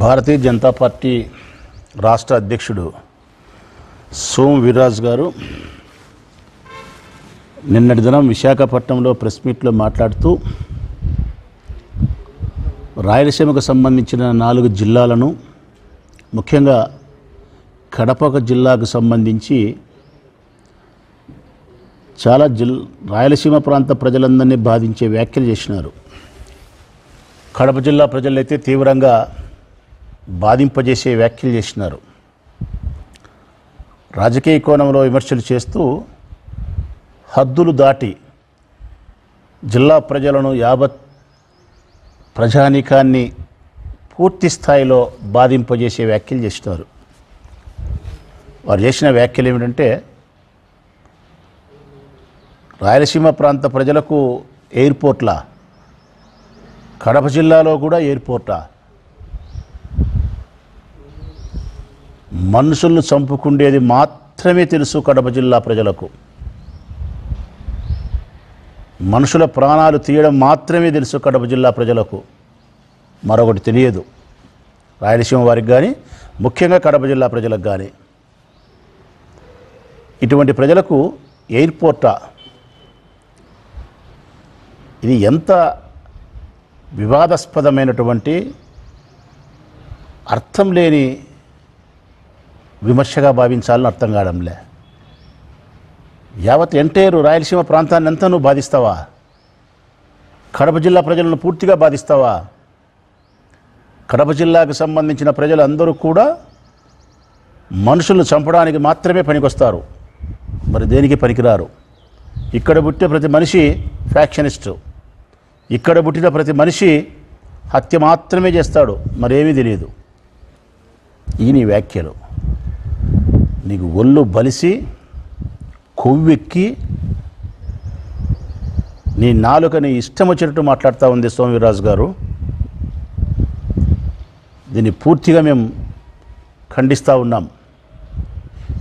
Bharatiya Janata party రాష్ట్ర అధ్యక్షుడు సోమ్ వీర్రాజు గారు నిన్నటి దినం విశాఖపట్నంలో ప్రెస్ మీట్లో మాట్లాడుతూ రాయలసీమకు సంబంధించిన నాలుగు జిల్లాలను ముఖ్యంగా కడప జిల్లాకు సంబంధించి చాలా జిల్ రాయలసీమ ప్రాంత ప్రజలందరినీ బాధించే వ్యాఖ్యలు చేసినారు. కడప జిల్లా ప్రజలైతే తీవ్రంగా బాధింపజేసే వ్యాఖ్యలు చేసినారు. రాజకీయ కోణంలో విమర్శలు చేస్తూ హద్దులు దాటి జిల్లా ప్రజలను యావత్ ప్రజానీకాన్ని పూర్తి స్థాయిలో బాధింపజేసే వ్యాఖ్యలు చేసినారు. వారు చేసిన వ్యాఖ్యలు ఏమిటంటే రాయలసీమ ప్రాంత ప్రజలకు ఎయిర్పోర్ట్లా కడప జిల్లాలో కూడా ఎయిర్పోర్టా మనుషులను చంపుకుండేది మాత్రమే తెలుసు కడప జిల్లా ప్రజలకు. మనుషుల ప్రాణాలు తీయడం మాత్రమే తెలుసు కడప జిల్లా ప్రజలకు. మరొకటి తెలియదు. రాయలసీమ వారికి కానీ ముఖ్యంగా కడప జిల్లా ప్రజలకు కానీ ఇటువంటి ప్రజలకు ఎయిర్పోర్టా ఇది ఎంత వివాదాస్పదమైనటువంటి అర్థం లేని విమర్శగా భావించాలని అర్థం కావడంలే. యావత్ ఎంటైర్ రాయలసీమ ప్రాంతాన్ని అంతా నువ్వు బాధిస్తావా? కడప జిల్లా ప్రజలను పూర్తిగా బాధిస్తావా? కడప జిల్లాకు సంబంధించిన ప్రజలందరూ కూడా మనుషులను చంపడానికి మాత్రమే పనికొస్తారు. మరి దేనికి పనికిరారు? ఇక్కడ పుట్టిన ప్రతి మనిషి ఫ్యాక్షనిస్టు ఇక్కడ పుట్టిన ప్రతి మనిషి హత్య మాత్రమే చేస్తాడు. మరేమీ తెలియదు. ఈ నీ వ్యాఖ్యలు. నీకు ఒళ్ళు బలిసి కొవ్వెక్కి నీ నాలుకని ఇష్టం వచ్చినట్టు మాట్లాడుతూ ఉంది సోమవీరాజు గారు. దీన్ని పూర్తిగా మేము ఖండిస్తూ ఉన్నాం.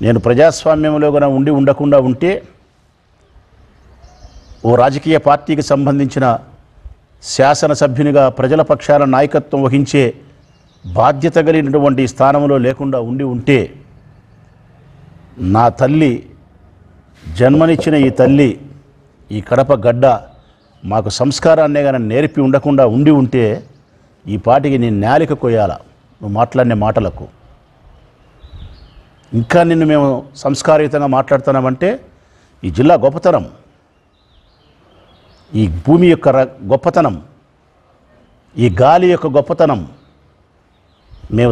నేను ప్రజాస్వామ్యంలో కూడా ఉండి ఉండకుండా ఉంటే ఓ రాజకీయ పార్టీకి సంబంధించిన శాసనసభ్యునిగా ప్రజల పక్షాల నాయకత్వం వహించే బాధ్యత కలిగినటువంటి స్థానంలో లేకుండా ఉండి ఉంటే నా తల్లి జన్మనిచ్చిన ఈ తల్లి ఈ కడప గడ్డ మాకు సంస్కారాన్నే కానీ నేర్పి ఉండకుండా ఉండి ఉంటే ఈ పాటికి నేను నేలిక కొయ్యాల. నువ్వు మాట్లాడిన మాటలకు. ఇంకా నిన్ను మేము సంస్కారయుతంగా మాట్లాడుతున్నామంటే ఈ జిల్లా గొప్పతనం. ఈ భూమి యొక్క గొప్పతనం. ఈ గాలి యొక్క గొప్పతనం. మేము